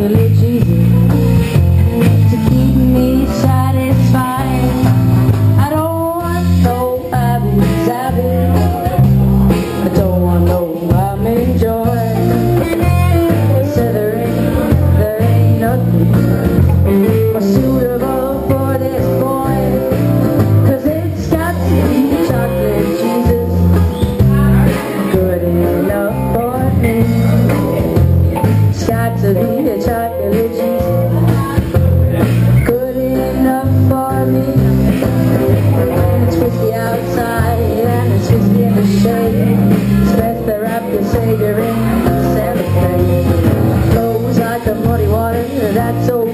The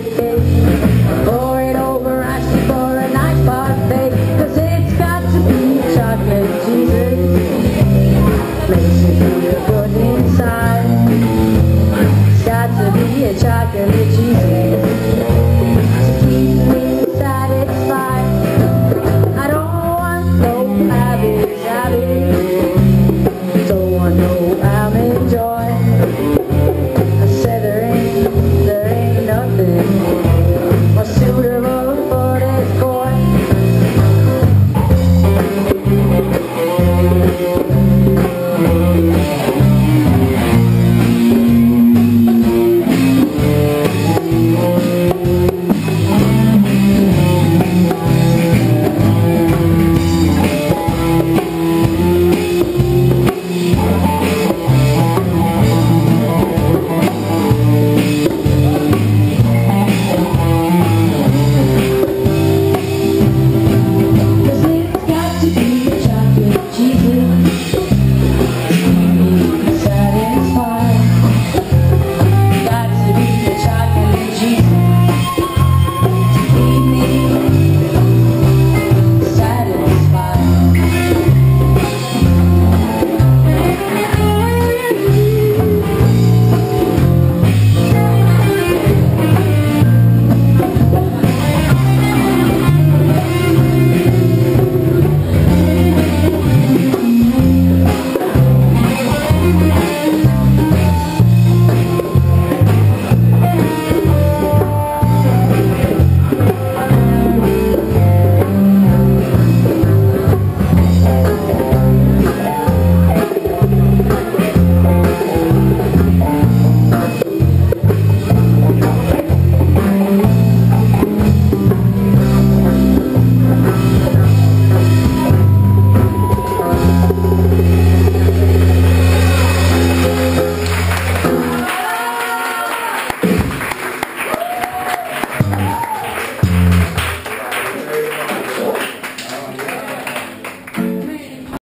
Oh.